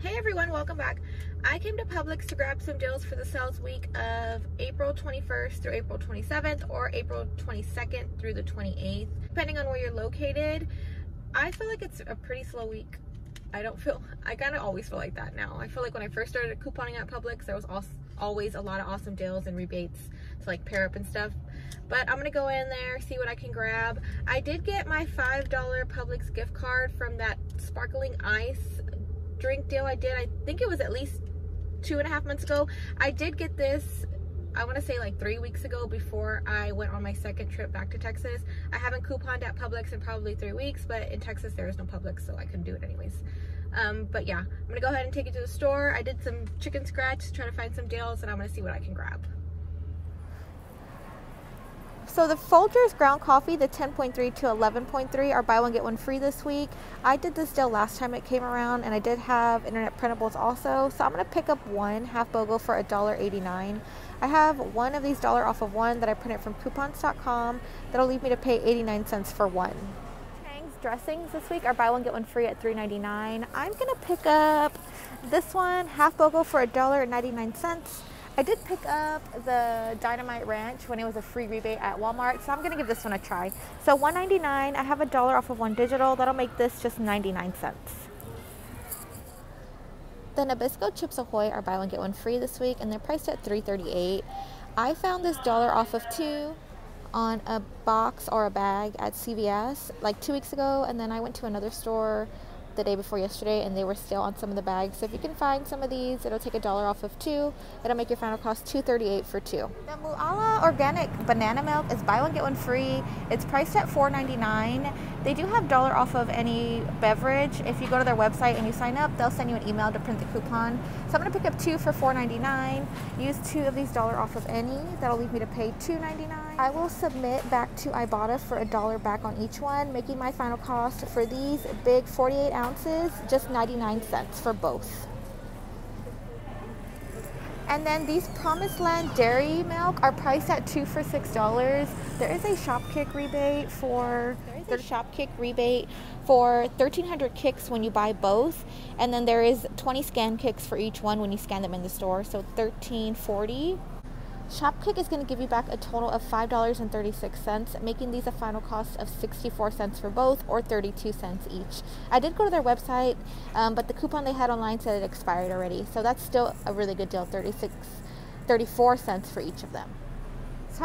Hey everyone, welcome back. I came to Publix to grab some deals for the sales week of April 21st through April 27th or April 22nd through the 28th, depending on where you're located. I feel like it's a pretty slow week. I don't feel, I kind of always feel like that now. I feel like when I first started couponing at Publix, there was always a lot of awesome deals and rebates to like pair up and stuff. But I'm gonna go in there, see what I can grab. I did get my $5 Publix gift card from that sparkling ice drink deal I did, I think it was at least two and a half months ago. I did get this, I want to say like three weeks ago before I went on my second trip back to Texas. I haven't couponed at Publix in probably three weeks, but in Texas there is no Publix, so I couldn't do it anyways. Um, but yeah, I'm gonna go ahead and take it to the store. I did some chicken scratch to try to find some deals and I'm gonna see what I can grab. So the Folgers ground coffee, the 10.3 to 11.3 are buy one get one free this week. I did this deal last time it came around and I did have internet printables also. So I'm going to pick up one half BOGO for $1.89. I have one of these dollar off of one that I printed from coupons.com that'll leave me to pay 89 cents for one. Tang's dressings this week are buy one get one free at $3.99. I'm going to pick up this one half BOGO for $1.99. I did pick up the Dynamite Ranch when it was a free rebate at Walmart, so I'm gonna give this one a try. So $1.99, I have a dollar off of one digital. That'll make this just 99 cents. The Nabisco Chips Ahoy are buy one get one free this week, and they're priced at $3.38. I found this dollar off of two on a box or a bag at CVS like two weeks ago, and then I went to another store the day before yesterday and they were still on some of the bags. So if you can find some of these, it'll take a dollar off of two. It'll make your final cost $2.38 for two. The Mooala organic banana milk is buy one get one free. It's priced at $4.99. They do have dollar off of any beverage. If you go to their website and you sign up, they'll send you an email to print the coupon. So I'm gonna pick up two for $4.99. Use two of these dollar off of any. That'll leave me to pay $2.99. I will submit back to Ibotta for a dollar back on each one, making my final cost for these big 48 ounces, just 99 cents for both. And then these Promised Land dairy milk are priced at two for six dollars. There is a Shopkick rebate for there is a Shopkick rebate for 1,300 kicks when you buy both, and then there is 20 scan kicks for each one when you scan them in the store. So 1340 Shopkick is going to give you back a total of $5.36, making these a final cost of 64 cents for both or 32 cents each. I did go to their website, um, but the coupon they had online said it expired already. So that's still a really good deal, 36, 34 cents for each of them.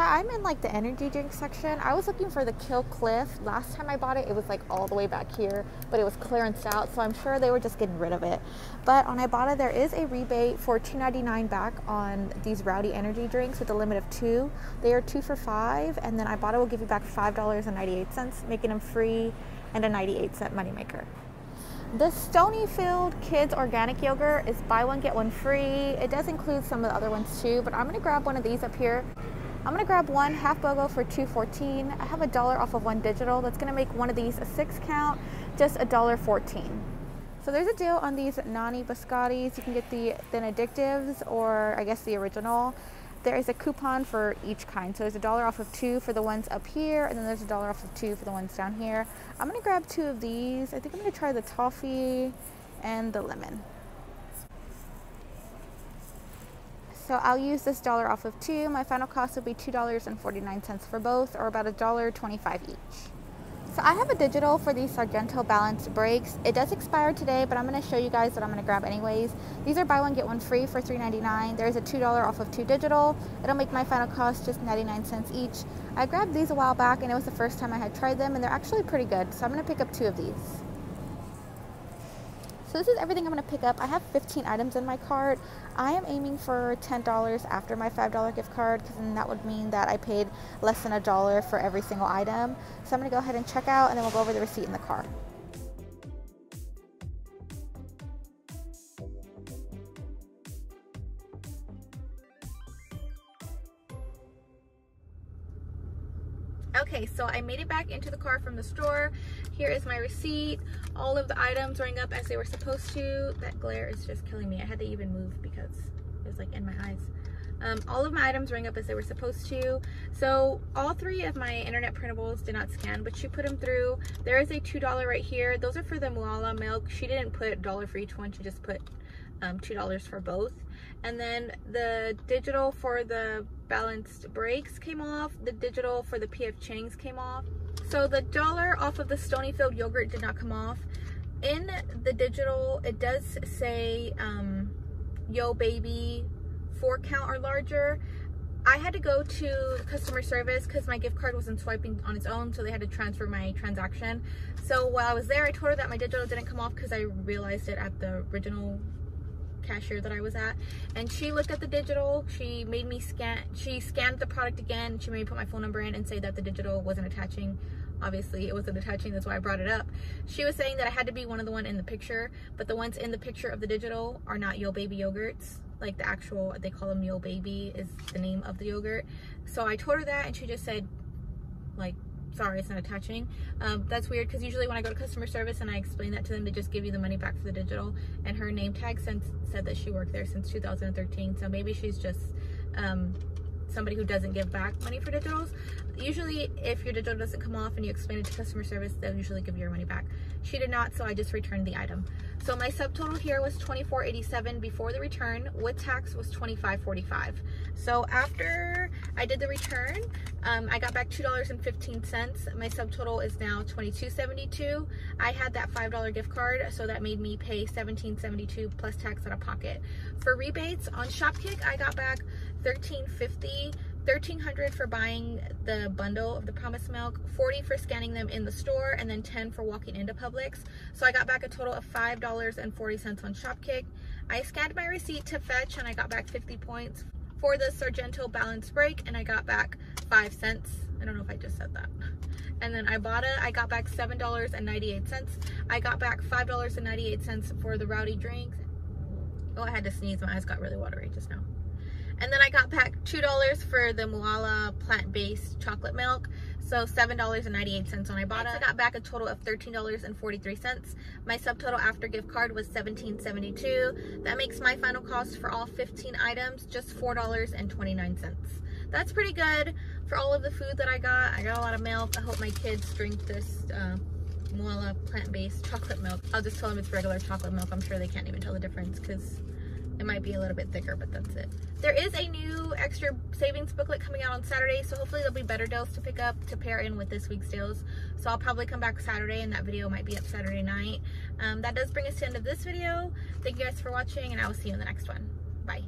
I'm in like the energy drink section. I was looking for the Kill Cliff. Last time I bought it, it was like all the way back here, but it was clearance out, so I'm sure they were just getting rid of it. But on Ibotta, there is a rebate for $2.99 back on these Rowdy energy drinks with a limit of two. They are two for five, and then Ibotta will give you back $5.98, making them free and a 98 cent moneymaker. The Stonyfield Kids Organic Yogurt is buy one, get one free. It does include some of the other ones too, but I'm gonna grab one of these up here. I'm gonna grab one half BOGO for 214. I have a dollar off of one digital. That's gonna make one of these a six count, just a dollar 14. So there's a deal on these Nonni biscottis. You can get the Thin Addictives or I guess the original. There is a coupon for each kind. So there's a dollar off of two for the ones up here, and then there's a dollar off of two for the ones down here. I'm gonna grab two of these. I think I'm gonna try the toffee and the lemon. So I'll use this dollar off of two. My final cost will be $2.49 for both, or about $1.25 each. So I have a digital for these Sargento Balanced Breaks. It does expire today, but I'm going to show you guys that I'm going to grab anyways. These are buy one, get one free for $3.99. There's a $2 off of two digital. It'll make my final cost just 99 cents each. I grabbed these a while back, and it was the first time I had tried them, and they're actually pretty good. So I'm going to pick up two of these. So this is everything I'm going to pick up. I have 15 items in my cart. I am aiming for $10 after my $5 gift card because then that would mean that I paid less than a dollar for every single item. So I'm going to go ahead and check out and then we'll go over the receipt in the car. So I made it back into the car from the store. Here is my receipt. All of the items rang up as they were supposed to. That glare is just killing me. I had to even move because it was like in my eyes. Um, all of my items rang up as they were supposed to. So all three of my internet printables did not scan, but she put them through. There is a $2 right here. Those are for the Mooala milk. She didn't put dollar for each one. She just put um, $2 for both. And then the digital for the Balanced Breaks came off. The digital for the PF Chang's came off. So the dollar off of the Stonyfield yogurt did not come off. In the digital, it does say um, Yo Baby four count or larger. I had to go to customer service because my gift card wasn't swiping on its own, so they had to transfer my transaction. So while I was there, I told her that my digital didn't come off because I realized it at the original cashier that I was at and she looked at the digital. She made me scan she scanned the product again. She made me put my phone number in and say that the digital wasn't attaching. Obviously it wasn't attaching that's why I brought it up. She was saying that I had to be one of the one in the picture but the ones in the picture of the digital are not Yo Baby yogurts. Like the actual they call them Yo Baby is the name of the yogurt. So I told her that and she just said like sorry it's not attaching. Um, that's weird because usually when I go to customer service and I explain that to them they just give you the money back for the digital. And her name tag since said that she worked there since 2013 so maybe she's just um, somebody who doesn't give back money for digitals usually if your digital doesn't come off and you explain it to customer service they'll usually give you your money back. She did not so I just returned the item. So my subtotal here was 24.87 before the return. With tax was 25.45 so after I did the return um, I got back $2.15 my subtotal is now 22.72 I had that $5 gift card so that made me pay 17.72 plus tax out of pocket. For rebates on Shopkick I got back 13.50 1300 for buying the bundle of the promise milk 40 for scanning them in the store and then 10 for walking into Publix. So I got back a total of five dollars and 40 cents on Shopkick. I scanned my receipt to fetch and I got back 50 points for the Sargento balance break and I got back five cents. I don't know if I just said that. And then Ibotta I got back seven dollars and 98 cents. I got back five dollars and 98 cents for the rowdy drinks. Oh I had to sneeze. My eyes got really watery just now and then I got back $2 for the Mooala plant-based chocolate milk. So $7.98 on Ibotta. I got back a total of $13.43. My subtotal after gift card was $17.72. That makes my final cost for all 15 items just $4.29. That's pretty good for all of the food that I got. I got a lot of milk. I hope my kids drink this uh, Mooala plant-based chocolate milk. I'll just tell them it's regular chocolate milk. I'm sure they can't even tell the difference because it might be a little bit thicker, but that's it. There is a new extra savings booklet coming out on Saturday, so hopefully there'll be better deals to pick up to pair in with this week's deals. So I'll probably come back Saturday and that video might be up Saturday night. Um, that does bring us to the end of this video. Thank you guys for watching and I will see you in the next one. Bye.